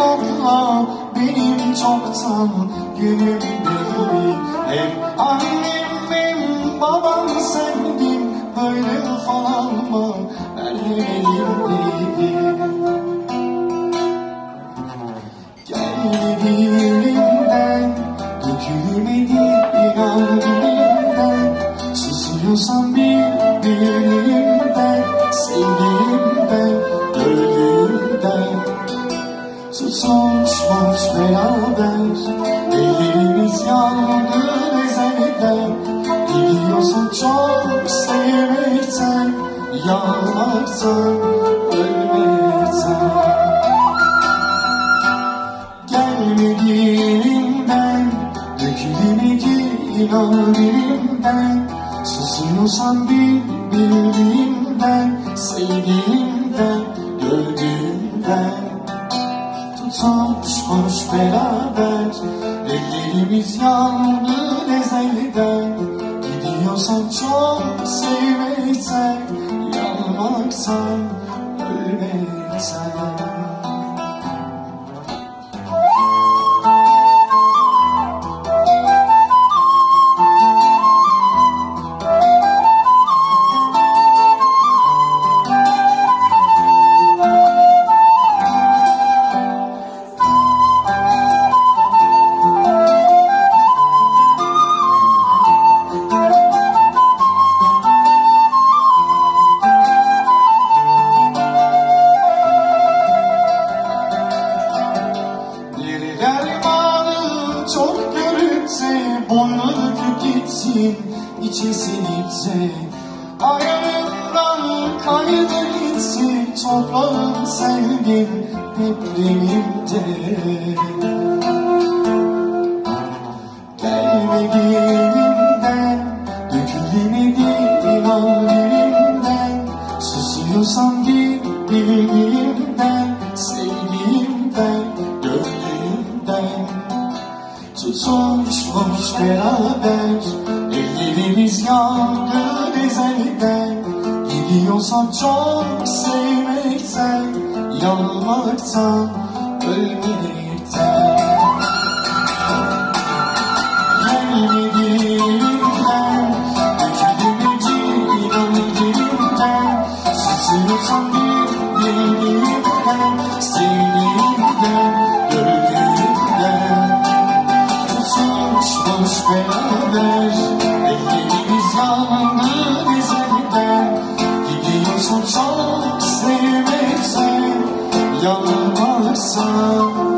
abla benim çoktan gönülümdeydi Hem annem hem babam sendim böyle falan mı ben elimdeydi Tutuşmuş beraber Ellerimiz yandı ezelden Gidiyorsan çok sevmekten Yanmaktan, ölmekten Gelmediğinden Dökülemedi inan dilimden Susuyorsan bir bildiğimden Sevdiğimden, beraber Ellerimiz yandı ezelden Gidiyorsan çok sevmekten Yanmaktan, ölmekten çok görüp de boynu gitsin içi sinip de Ayağından kaydı gitsin toprağın sevgin depremimde Gelmediğimden dökülemedi inan dilimden Susuyorsam bir bildiğimden Sevdiğimden, gördüğümden Tutuşmuş beraber Ellerimiz yandı ezelden Gidiyorsam çok sevmekten Yanmaktan, ölmekten. Gelmediğimden Dökülemeci inan dilimden Susuyorsam Yanlarsa